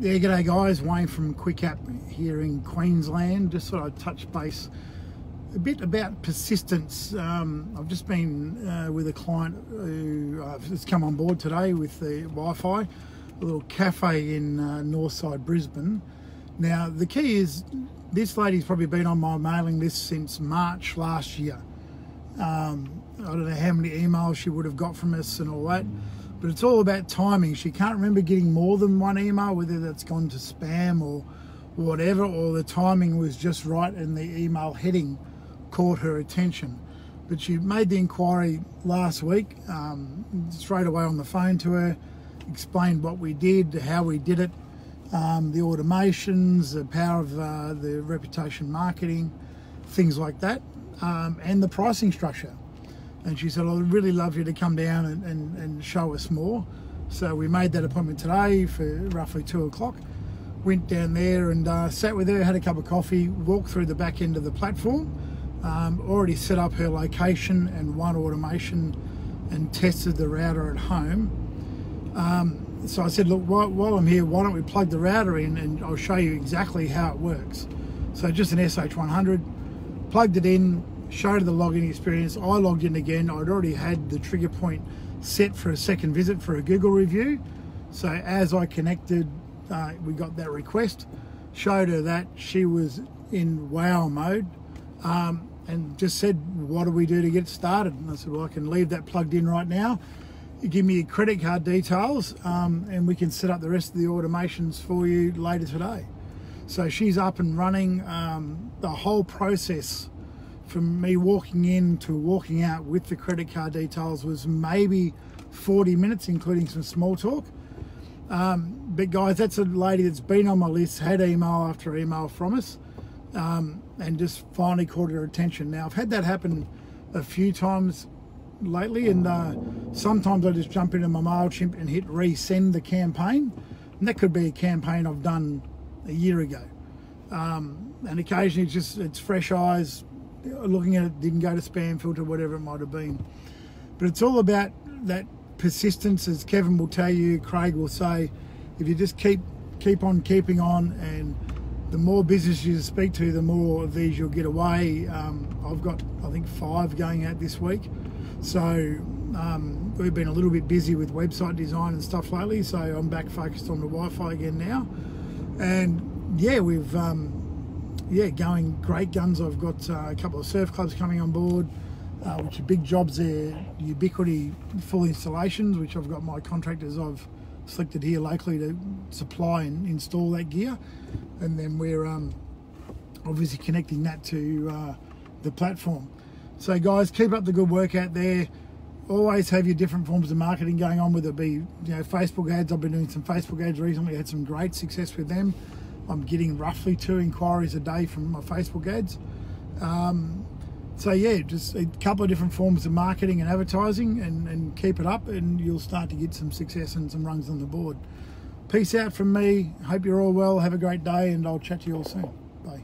Yeah, g'day guys, Wayne from Quick App here in Queensland. Just thought I'd touch base a bit about persistence. Um, I've just been uh, with a client who uh, has come on board today with the Wi-Fi, a little cafe in uh, Northside Brisbane. Now the key is this lady's probably been on my mailing list since March last year. Um, I don't know how many emails she would have got from us and all that but it's all about timing. She can't remember getting more than one email, whether that's gone to spam or whatever, or the timing was just right and the email heading caught her attention. But she made the inquiry last week, um, straight away on the phone to her, explained what we did, how we did it, um, the automations, the power of uh, the reputation marketing, things like that, um, and the pricing structure and she said, I'd really love you to come down and, and, and show us more. So we made that appointment today for roughly two o'clock. Went down there and uh, sat with her, had a cup of coffee, walked through the back end of the platform, um, already set up her location and one automation and tested the router at home. Um, so I said, look, while, while, I'm here, why don't we plug the router in and I'll show you exactly how it works. So just an SH100, plugged it in, showed her the login experience. I logged in again. I'd already had the trigger point set for a second visit for a Google review. So as I connected, uh, we got that request. Showed her that she was in wow mode um, and just said, what do we do to get started? And I said, well, I can leave that plugged in right now. You give me your credit card details um, and we can set up the rest of the automations for you later today. So she's up and running. Um, the whole process from me walking in to walking out with the credit card details was maybe 40 minutes, including some small talk. Um, but guys, that's a lady that's been on my list, had email after email from us, um, and just finally caught her attention. Now, I've had that happen a few times lately, and uh, sometimes I just jump into my MailChimp and hit resend the campaign, and that could be a campaign I've done a year ago. Um, and occasionally it's just it's fresh eyes, looking at it didn't go to spam filter, whatever it might have been. But it's all about that persistence, as Kevin will tell you, Craig will say, if you just keep keep on keeping on and the more business you speak to, the more of these you'll get away. Um, I've got, I think, five going out this week. So um, we've been a little bit busy with website design and stuff lately. So I'm back focused on the Wi-Fi again now. And yeah, we've um, yeah, going great guns. I've got uh, a couple of surf clubs coming on board, uh, which are big jobs there. Ubiquiti full installations, which I've got my contractors I've selected here locally to supply and install that gear. And then we're um, obviously connecting that to uh, the platform. So guys, keep up the good work out there. Always have your different forms of marketing going on, whether it be you know Facebook ads. I've been doing some Facebook ads recently, had some great success with them. I'm getting roughly two inquiries a day from my Facebook ads. Um, so yeah, just a couple of different forms of marketing and advertising and, and keep it up and you'll start to get some success and some rungs on the board. Peace out from me. Hope you're all well. Have a great day and I'll chat to you all soon. Bye.